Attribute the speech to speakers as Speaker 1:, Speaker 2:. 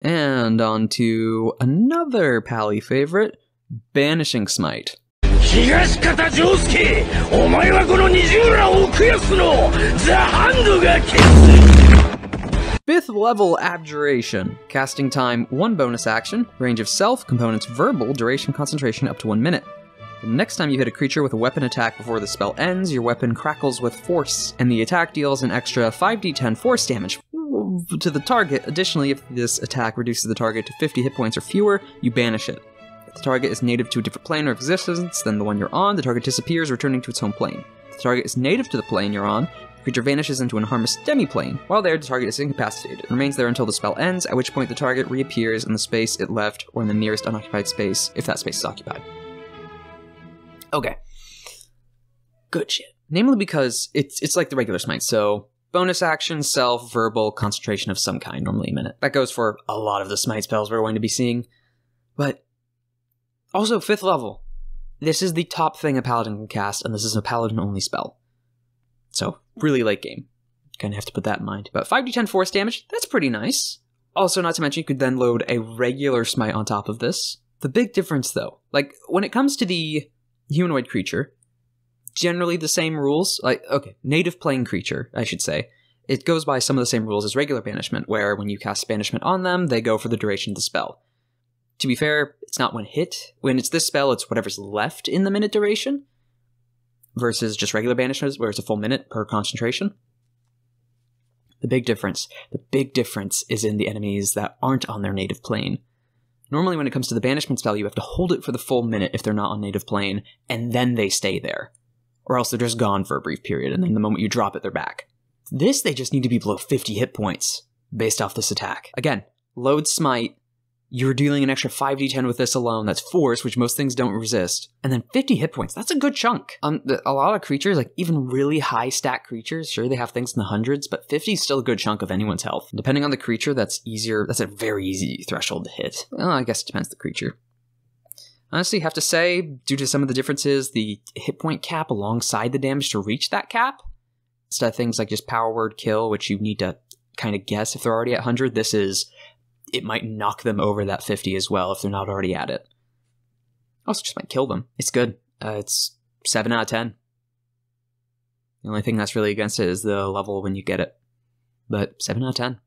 Speaker 1: And on to another Pally favorite, Banishing Smite.
Speaker 2: 東方丈介お前はこの二重らを奥安のザ・ハンドが決意
Speaker 1: Fifth level Abjuration. Casting time, 1 bonus action. Range of self, components verbal, duration concentration up to 1 minute. The next time you hit a creature with a weapon attack before the spell ends, your weapon crackles with force, and the attack deals an extra 5d10 force damage to the target. Additionally, if this attack reduces the target to 50 hit points or fewer, you banish it. If the target is native to a different plane or existence than the one you're on, the target disappears, returning to its home plane. If the target is native to the plane you're on, the creature vanishes into an harmless demi-plane. While there, the target is incapacitated and remains there until the spell ends, at which point the target reappears in the space it left or in the nearest unoccupied space, if that space is occupied. Okay. Good shit. Namely because it's it's like the regular smite, so bonus action, self, verbal, concentration of some kind, normally a minute. That goes for a lot of the smite spells we're going to be seeing. But also fifth level. This is the top thing a paladin can cast, and this is a paladin only spell. So really late game. Kind of have to put that in mind. But 5d10 force damage, that's pretty nice. Also, not to mention, you could then load a regular smite on top of this. The big difference, though, like when it comes to the humanoid creature, generally the same rules. Like, okay, native plane creature, I should say. It goes by some of the same rules as regular banishment, where when you cast banishment on them, they go for the duration of the spell. To be fair, it's not when hit. When it's this spell, it's whatever's left in the minute duration, versus just regular banishments, where it's a full minute per concentration. The big difference, the big difference is in the enemies that aren't on their native plane. Normally, when it comes to the banishment spell, you have to hold it for the full minute if they're not on native plane, and then they stay there. Or else they're just gone for a brief period, and then the moment you drop it, they're back. This, they just need to be below 50 hit points based off this attack. Again, load smite, you're dealing an extra 5d10 with this alone. That's force, which most things don't resist. And then 50 hit points. That's a good chunk. Um, a lot of creatures, like even really high stat creatures, sure, they have things in the hundreds, but 50 is still a good chunk of anyone's health. Depending on the creature, that's easier. That's a very easy threshold to hit. Well, I guess it depends the creature. Honestly, have to say, due to some of the differences, the hit point cap alongside the damage to reach that cap, instead of things like just power word kill, which you need to kind of guess if they're already at 100, this is it might knock them over that 50 as well if they're not already at it. Also, just might kill them. It's good. Uh, it's 7 out of 10. The only thing that's really against it is the level when you get it. But 7 out of 10.